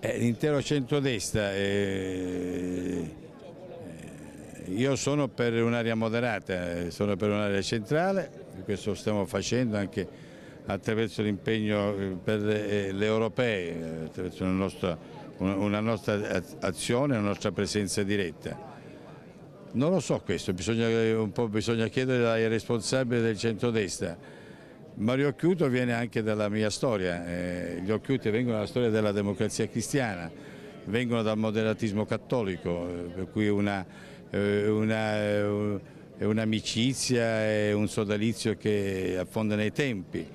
Eh, L'intero centrodestra, eh, eh, io sono per un'area moderata, eh, sono per un'area centrale, questo stiamo facendo anche attraverso l'impegno eh, per le, europee, attraverso una nostra, una nostra azione, una nostra presenza diretta. Non lo so questo, bisogna, un po' bisogna chiedere ai responsabili del centrodestra. Mario Occhiuto viene anche dalla mia storia, eh, gli Occhiuti vengono dalla storia della democrazia cristiana, vengono dal moderatismo cattolico, eh, per cui una, eh, una, un'amicizia e un sodalizio che affonda nei tempi.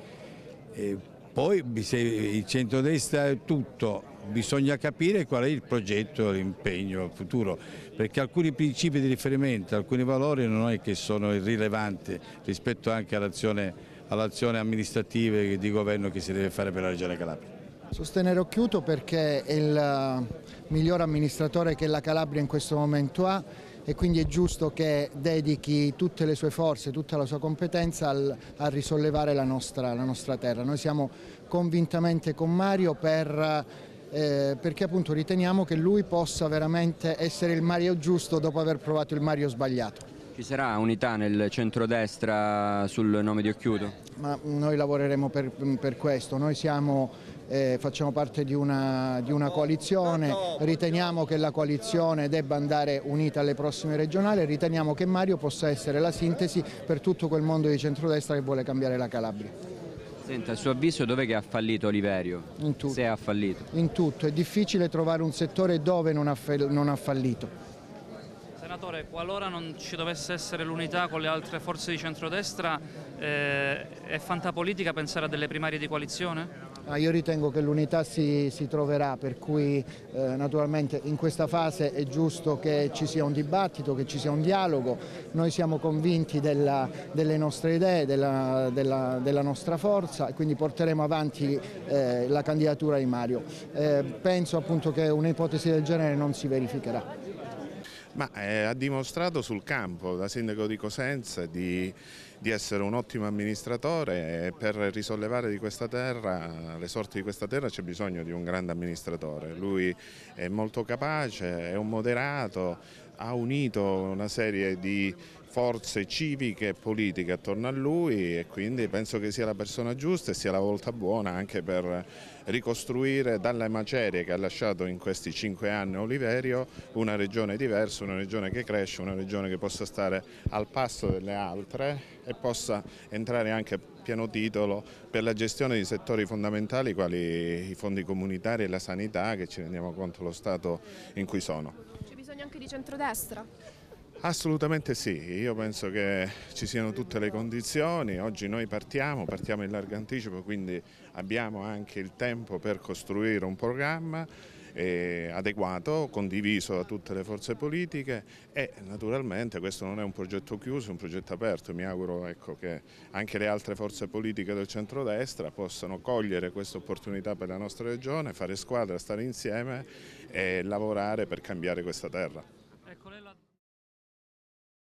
Poi il centrodestra è tutto, bisogna capire qual è il progetto, l'impegno futuro, perché alcuni principi di riferimento, alcuni valori non è che sono irrilevanti rispetto anche all'azione all amministrativa e di governo che si deve fare per la Regione Calabria. Sostenere Occhiuto perché è il miglior amministratore che la Calabria in questo momento ha e quindi è giusto che dedichi tutte le sue forze, tutta la sua competenza al, a risollevare la nostra, la nostra terra. Noi siamo convintamente con Mario per eh, perché appunto riteniamo che lui possa veramente essere il Mario giusto dopo aver provato il Mario sbagliato. Ci sarà unità nel centrodestra sul nome di Occhiuto? Ma noi lavoreremo per, per questo, noi siamo, eh, facciamo parte di una, di una, coalizione, riteniamo che la coalizione debba andare unita alle prossime regionali riteniamo che Mario possa essere la sintesi per tutto quel mondo di centrodestra che vuole cambiare la Calabria. Senta, a suo avviso dove che ha fallito Oliverio? In tutto. Se ha fallito? In tutto, è difficile trovare un settore dove non ha, non ha fallito. Senatore, qualora non ci dovesse essere l'unità con le altre forze di centrodestra, eh, è fantapolitica pensare a delle primarie di coalizione? Ah, io ritengo che l'unità si, si, troverà, per cui eh, naturalmente in questa fase è giusto che ci sia un dibattito, che ci sia un dialogo. Noi siamo convinti della, delle nostre idee, della, della, della, nostra forza e quindi porteremo avanti eh, la candidatura di Mario. Eh, penso appunto che un'ipotesi del genere non si verificherà. Ma eh, ha dimostrato sul campo da sindaco di Cosenza di, di, essere un ottimo amministratore e per risollevare di questa terra, le sorti di questa terra c'è bisogno di un grande amministratore. Lui è molto capace, è un moderato, ha unito una serie di forze civiche e politiche attorno a lui e quindi penso che sia la persona giusta e sia la volta buona anche per ricostruire dalle macerie che ha lasciato in questi cinque anni Oliverio una regione diversa, una regione che cresce, una regione che possa stare al passo delle altre e possa entrare anche pieno titolo per la gestione di settori fondamentali quali i fondi comunitari e la sanità che ci rendiamo conto lo stato in cui sono. C'è bisogno anche di centrodestra? Assolutamente sì, io penso che ci siano tutte le condizioni, oggi noi partiamo, partiamo in largo anticipo, quindi abbiamo anche il tempo per costruire un programma eh, adeguato, condiviso da tutte le forze politiche e naturalmente questo non è un progetto chiuso, è un progetto aperto, mi auguro ecco, che anche le altre forze politiche del centrodestra possano cogliere questa opportunità per la nostra regione, fare squadra, stare insieme e lavorare per cambiare questa terra. Ecco,